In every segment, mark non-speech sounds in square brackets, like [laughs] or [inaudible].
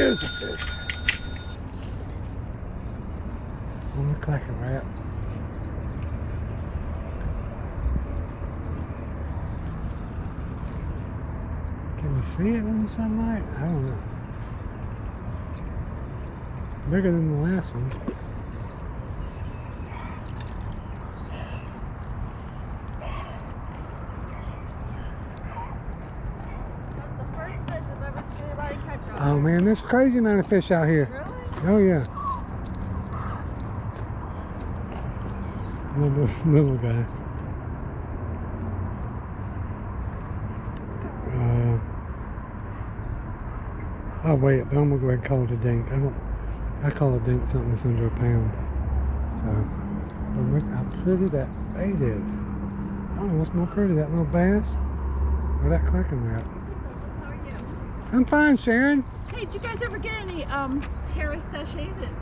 There's a fish. The Clackin' Rap. Can you see it in the sunlight? I don't know. Bigger than the last one. That's the first fish I've ever seen anybody catch on. Oh man, there's crazy amount of fish out here. Really? Oh yeah. Little, little guy. Uh, I'll wait, but I'm gonna go ahead and call it a dink. I don't. I call a dink something that's under a pound. So, but look how pretty that bait is. I don't know what's more pretty, that little bass or that Clackin' Rap. How are you? I'm fine, Sharon. Hey, did you guys ever get any um Harris sachets in?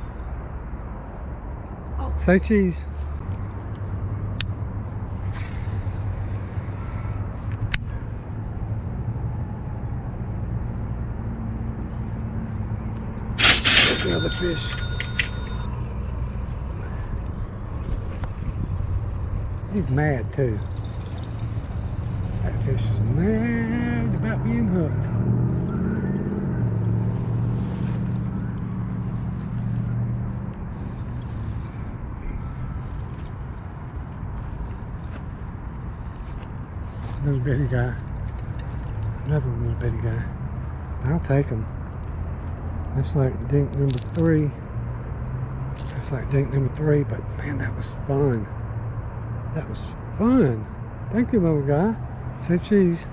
Say cheese. There's another fish. He's mad too. That fish is mad about being hooked. Little bitty guy. Another little bitty guy. I'll take him. That's like dink number three. That's like dink number three, but man, that was fun. That was fun. Thank you, little guy. Say cheese.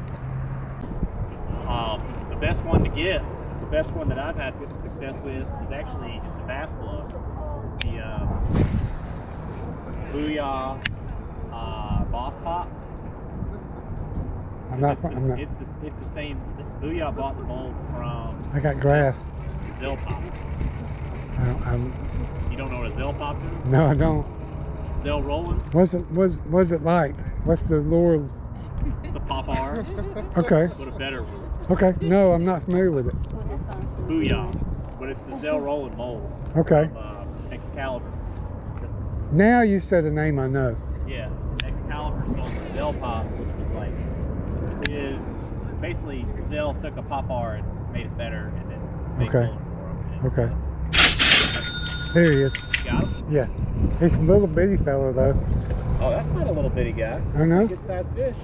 Um, the best one to get, the best one that I've had good success with is actually just a bass plug. It's the um, Booyah uh, Boss Pop. I'm not. It's the, I'm not. It's the, it's the same. Booyah bought the mold from I got grass. Zell Pop. I don't, I'm, You don't know what a Zell Pop is? no, I don't. Zell Rowland. What's it? What's what's it like? What's the lure? It's a Pop R, Okay. but a better one. Okay. No, I'm not familiar with it. Booyah. But it's the Zell Rowland mold Okay. from uh, Excalibur. Now you said a name I know. Yeah, Excalibur sold the Zell Pop, like is basically Zell took a Pop R and made it better, and then they Okay. sold it for him. Okay. Uh, there he is. Got him? Yeah. He's a little bitty fella though. Oh, that's not a little bitty guy. I know. Good sized fish.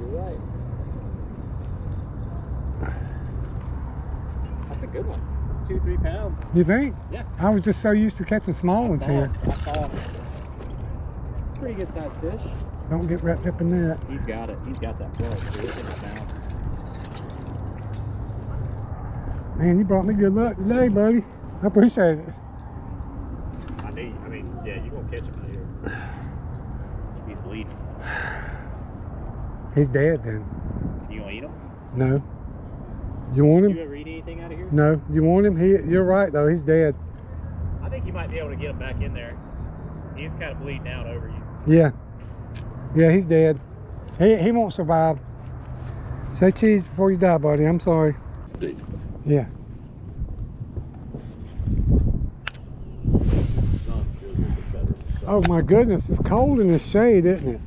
You're right. That's a good one. It's two, three pounds. You think? Yeah. I was just so used to catching small I ones here. it. I saw it. Pretty good sized fish. Don't get wrapped up in that. He's got it. He's got that plug. too. It's in his mouth. Man, you brought me good luck today, buddy. I appreciate it. I need. I mean, yeah, you're gonna catch him out here. He's bleeding. He's dead then. You gonna eat him? No. You want him? You ever eat anything out of here? No. You want him? He, you're right though. He's dead. I think you might be able to get him back in there. He's kind of bleeding out over you. Yeah. Yeah, he's dead. He, he won't survive. Say cheese before you die, buddy. I'm sorry. Yeah. Oh my goodness, it's cold in the shade, isn't it?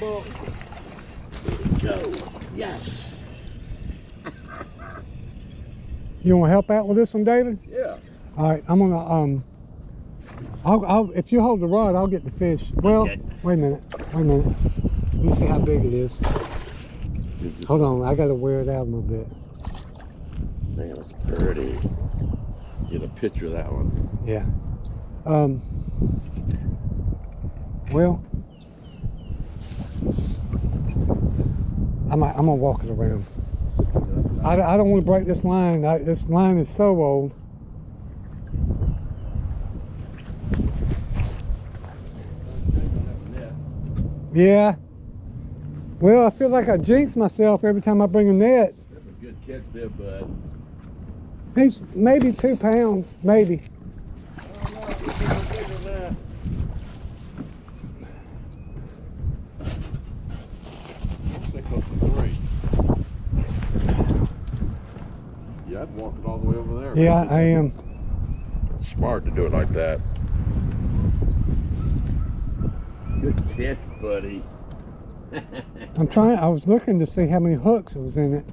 Go. Yes. [laughs] You want to help out with this one, David? Yeah. All right, I'm gonna um. I'll, I'll if you hold the rod, I'll get the fish. Well, Okay. wait a minute. Wait a minute. Let me see how big it is. Hold on, I gotta wear it out a little bit. Man, it's pretty. Get a picture of that one. Yeah. Um. Well, I'm I'm gonna walk it around. I, I don't want to break this line. I, this line is so old. Yeah. Well, I feel like I jinx myself every time I bring a net. That's a good catch there, bud. He's maybe two pounds, maybe. Stick up to three. Yeah, I'd walk it all the way over there. Yeah, I am. Smart to do it like that. Good catch, buddy. [laughs] I'm trying. I was looking to see how many hooks it was in it.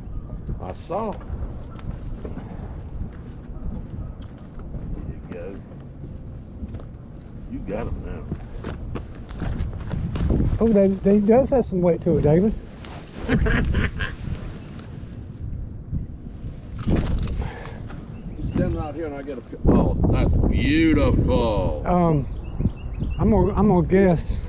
I saw. There you go. You got him now. Oh, they, they does have some weight to it, David. [laughs] Right here and I get a. Oh, that's beautiful. Um, I'm gonna I'm gonna guess.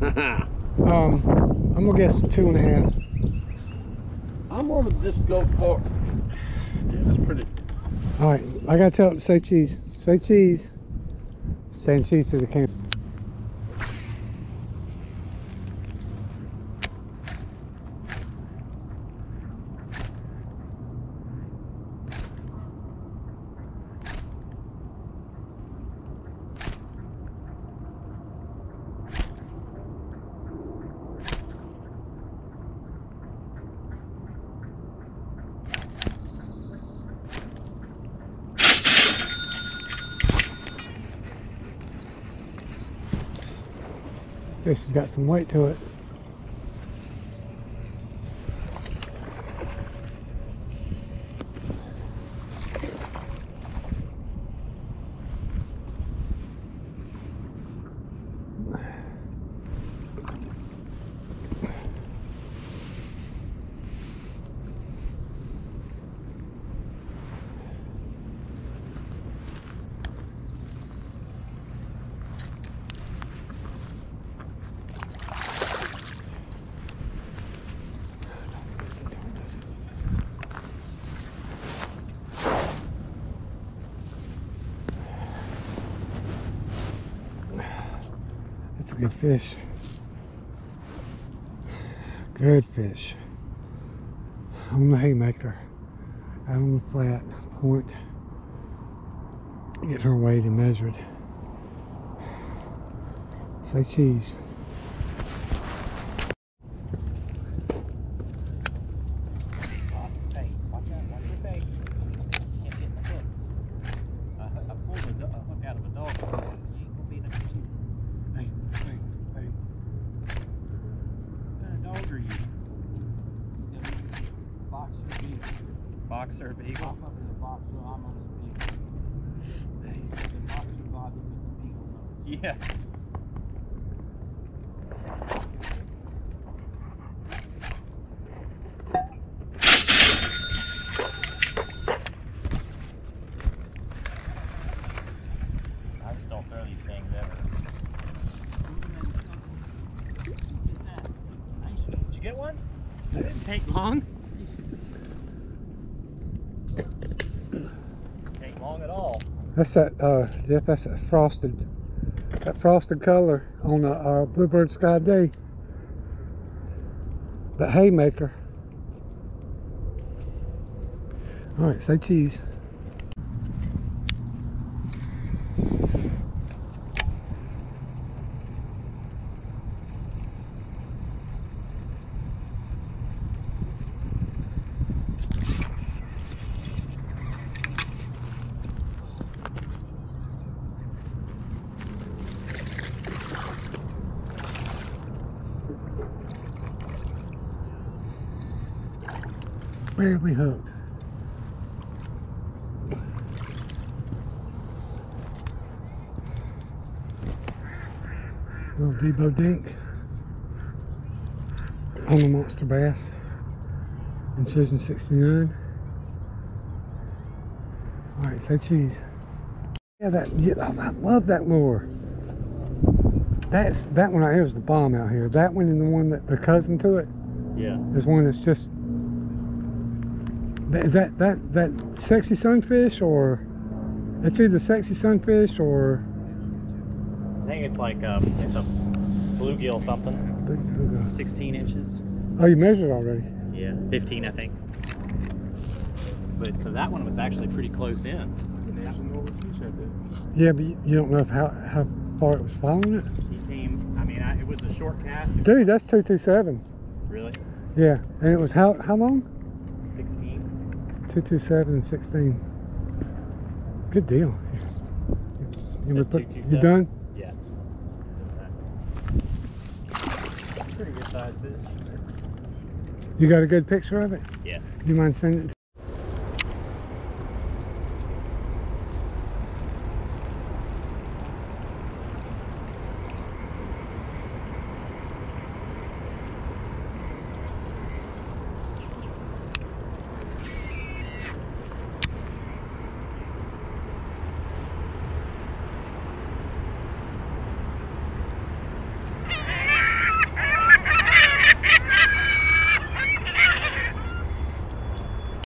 [laughs] Um, I'm gonna guess two and a half. I'm gonna just go for. Yeah, that's pretty. All right, I gotta tell it to say cheese. Say cheese. Saying cheese to the camera. Fish has got some weight to it. That's a good fish. Good fish. On the haymaker. Out on the flat point. Get her weighed and measured. Say cheese. Hey, watch out, watch your face. Can't get the hooks. I, hu- I pulled a, do- a hook out of a dog. You ain't gonna be enough to shoot. Hey, hey, hey. What kind of dog are you? Boxer beagle. Boxer beagle? Pop up in the box, so I'm on the beagle. The boxer body with the beagle nose. Yeah. I just don't throw these things ever. Did you get one? That didn't take long. Didn't take long at all. That's that, uh, Jeff, that's that frosted, that frosted color on a uh, Bluebird Sky Day. The haymaker. All right, say cheese. Barely hooked. Little Debo Dink on the Monster Bass. Incision 69. Alright, say cheese. Yeah, that, yeah, I love that lure. That's, that one right here is the bomb out here. That one and the one that, the cousin to it, Yeah. is one that's just is that that that sexy sunfish or it's either sexy sunfish or I think it's like um, it's a bluegill something. big hook. 16 inches. Oh, you measured already. Yeah, 15, I think. But so that one was actually pretty close in. Yeah, but you you don't know if how, how far it was following it? He came, I mean, I, it was a short cast. Dude, that's 227. Really? Yeah, and it was how how long? 16? 227 and 16. Good deal. You, Said put, you done? Yeah. Pretty good size fish. You got a good picture of it? Yeah. You mind sending it to